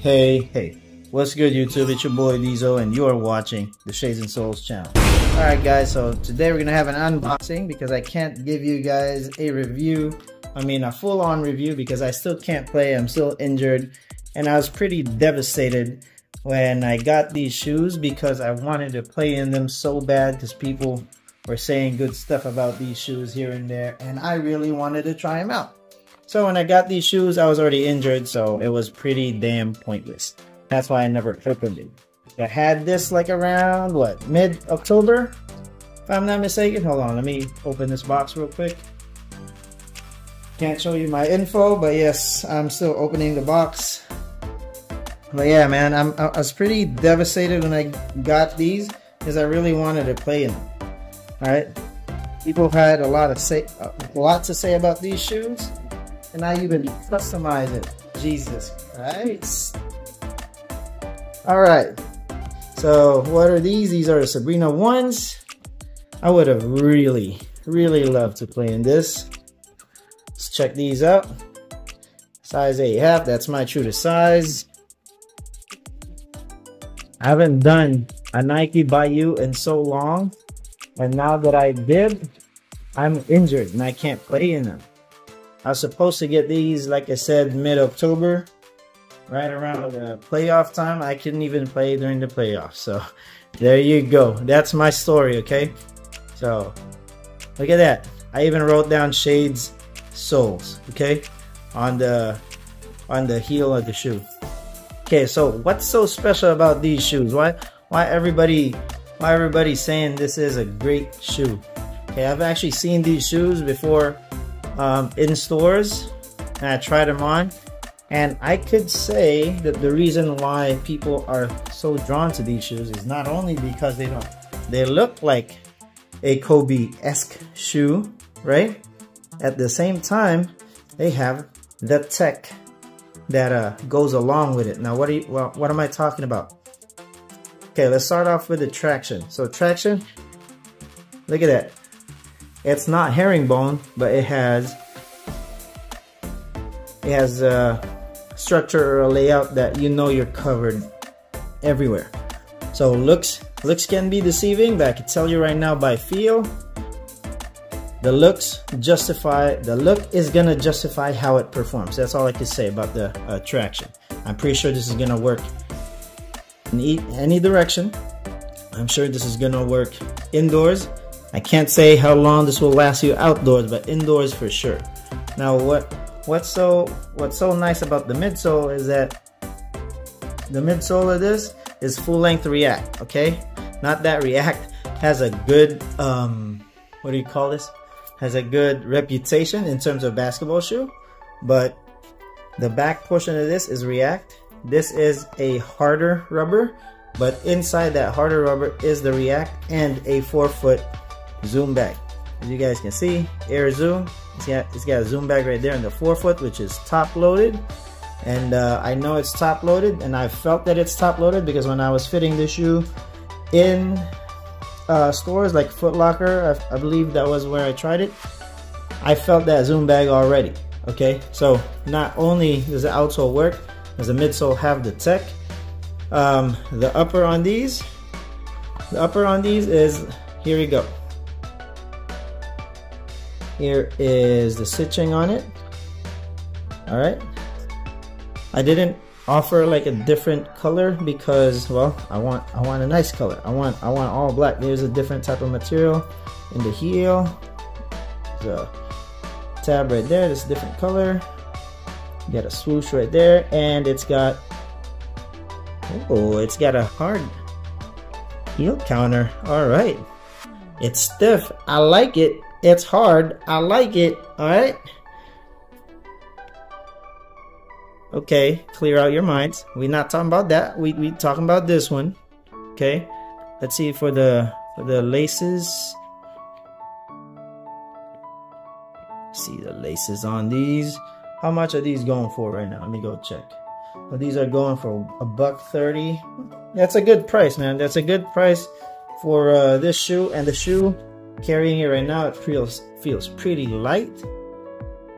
Hey, hey. What's good YouTube? It's your boy Diesel and you're watching the Shades and Soles channel. Alright guys, so today we're gonna have an unboxing because I can't give you guys a review. I mean a full-on review because I still can't play, I'm still injured. And I was pretty devastated when I got these shoes because I wanted to play in them so bad because people were saying good stuff about these shoes here and there and I really wanted to try them out. So when I got these shoes, I was already injured, so it was pretty damn pointless. That's why I never opened it. I had this like around, what, mid-October? If I'm not mistaken. Hold on, let me open this box real quick. Can't show you my info, but yes, I'm still opening the box. But yeah, man, I'm, I was pretty devastated when I got these because I really wanted to play in them. All right, people had a lot of say, a lot to say about these shoes, and I even customize it. Jesus Christ. All right. So what are these? These are the Sabrina ones. I would have really, really loved to play in this. Let's check these out. Size 8 half, that's my true to size. I haven't done a Nike By You in so long. And now that I did, I'm injured and I can't play in them. I was supposed to get these, like I said, mid-October, right around the playoff time. I couldn't even play during the playoffs. So there you go. That's my story, okay? So look at that. I even wrote down Shades Soles, okay? On the on the heel of the shoe. Okay, so what's so special about these shoes? Why why everybody why everybody saying this is a great shoe? Okay, I've actually seen these shoes before um, in stores and I tried them on and I could say that the reason why people are so drawn to these shoes is not only because they don't they look like a Kobe-esque shoe, right? At the same time, they have the tech that uh, goes along with it. Now, what, are you, well, what am I talking about? Okay, let's start off with the traction. So traction, look at that. It's not herringbone, but it has it has a structure or a layout that you know you're covered everywhere. So looks looks can be deceiving, but I can tell you right now by feel, the looks justify the look is gonna justify how it performs. That's all I can say about the uh, traction. I'm pretty sure this is gonna work in any direction. I'm sure this is gonna work indoors I can't say how long this will last you outdoors, but indoors for sure. Now, what what's so what's so nice about the midsole is that the midsole of this is full length React. Okay, not that React has a good um, what do you call this? Has a good reputation in terms of basketball shoe, but the back portion of this is React. This is a harder rubber, but inside that harder rubber is the React and a forefoot zoom bag. As you guys can see, air zoom. It's got, it's got a zoom bag right there in the forefoot, which is top loaded. And uh, I know it's top loaded, and I felt that it's top loaded because when I was fitting the shoe in uh, stores like Foot Locker, I, I believe that was where I tried it. I felt that zoom bag already. Okay, so not only does the outsole work, does the midsole have the tech. Um, the upper on these, the upper on these is here we go. Here is the stitching on it. All right. I didn't offer like a different color because well I want I want a nice color. I want I want all black. There's a different type of material in the heel. The tab right there this different color. You got a swoosh right there and it's got oh it's got a hard heel counter. All right it's stiff. I like it it's hard. I like it. Alright? Okay, clear out your minds. We're not talking about that. We we talking about this one. Okay. Let's see for the for the laces. See the laces on these. How much are these going for right now? Let me go check. Well, these are going for a buck thirty. That's a good price, man. That's a good price for uh, this shoe. And the shoe carrying it right now, it feels feels pretty light.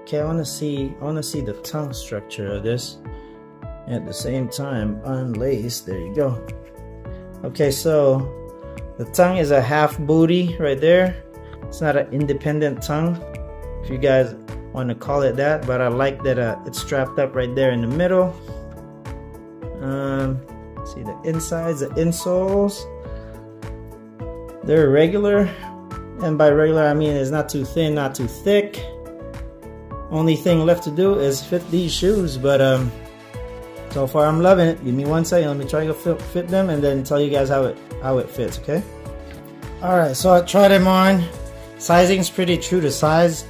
Okay, I wanna see I wanna see the tongue structure of this. at the same time unlace there you go okay so the tongue is a half booty right there it's not an independent tongue if you guys want to call it that but I like that uh, it's strapped up right there in the middle um, see the insides the insoles they're regular and by regular I mean it's not too thin not too thick. Only thing left to do is fit these shoes but um so far I'm loving it. Give me one second let me try to fit, fit them and then tell you guys how it how it fits okay? All right so I tried them on. Sizing's pretty true to size.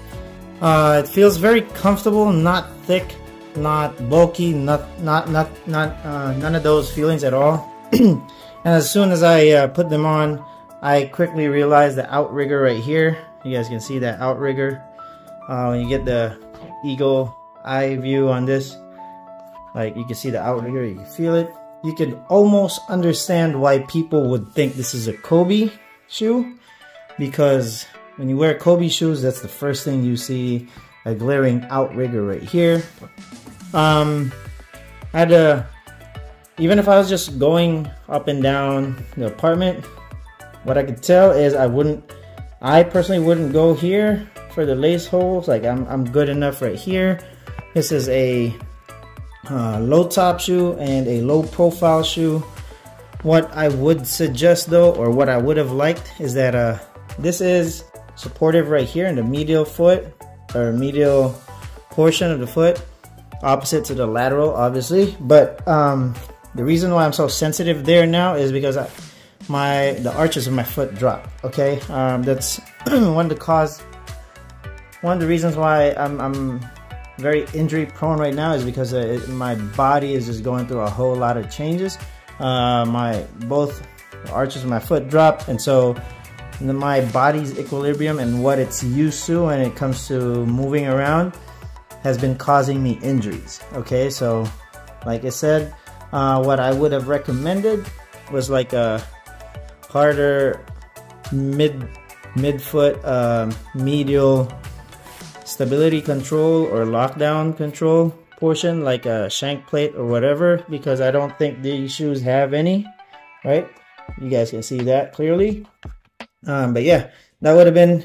Uh, it feels very comfortable not thick not bulky not not not not uh, none of those feelings at all. And as soon as I uh, put them on I quickly realized the outrigger right here. You guys can see that outrigger. Uh, when you get the eagle eye view on this like you can see the outrigger you can feel it. You can almost understand why people would think this is a Kobe shoe because when you wear Kobe shoes that's the first thing you see a glaring outrigger right here. Um I had to even if I was just going up and down the apartment what I could tell is I wouldn't I personally wouldn't go here for the lace holes. Like I'm, I'm good enough right here. This is a uh, low top shoe and a low profile shoe. What I would suggest though, or what I would have liked is that uh, this is supportive right here in the medial foot or medial portion of the foot opposite to the lateral obviously but um, the reason why I'm so sensitive there now is because I, my the arches of my foot drop okay um, that's one of the cause one of the reasons why I'm, I'm very injury prone right now is because it, my body is just going through a whole lot of changes. Uh, my both arches of my foot drop, and so my body's equilibrium and what it's used to when it comes to moving around has been causing me injuries. Okay, so like I said, uh, what I would have recommended was like a harder mid midfoot uh, medial stability control or lockdown control portion like a shank plate or whatever because I don't think these shoes have any right? You guys can see that clearly. Um, but yeah that would have been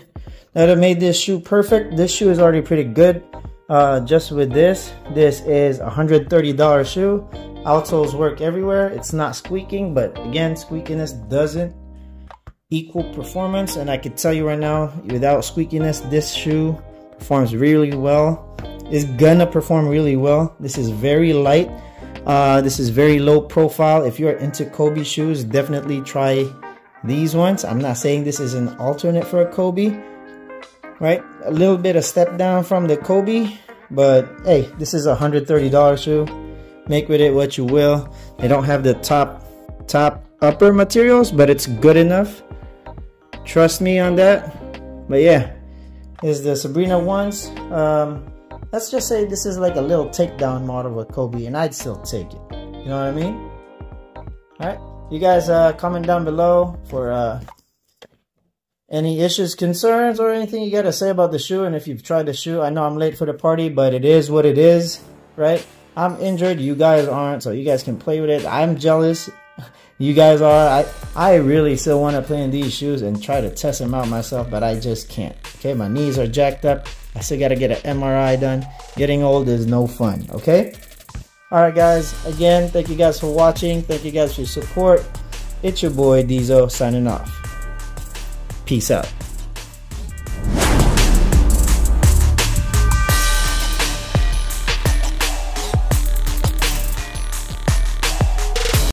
that would have made this shoe perfect. This shoe is already pretty good. Uh, just with this this is a $130 shoe outsoles work everywhere. It's not squeaking but again squeakiness doesn't equal performance. And I can tell you right now without squeakiness this shoe performs really well. Is gonna perform really well. This is very light. Uh, this is very low profile. If you're into Kobe shoes definitely try these ones. I'm not saying this is an alternate for a Kobe right? A little bit of step down from the Kobe but hey this is a $130 shoe make with it what you will they don't have the top top upper materials but it's good enough trust me on that but yeah is the Sabrina ones. Um, let's just say this is like a little takedown model with Kobe, and I'd still take it. You know what I mean? All right, you guys uh, comment down below for uh, any issues, concerns, or anything you got to say about the shoe. And if you've tried the shoe, I know I'm late for the party, but it is what it is, right? I'm injured, you guys aren't, so you guys can play with it. I'm jealous you guys are. I, I really still want to play in these shoes and try to test them out myself, but I just can't. Okay, my knees are jacked up. I still got to get an MRI done. Getting old is no fun, okay? Alright guys, again, thank you guys for watching. Thank you guys for your support. It's your boy Diesel signing off. Peace out.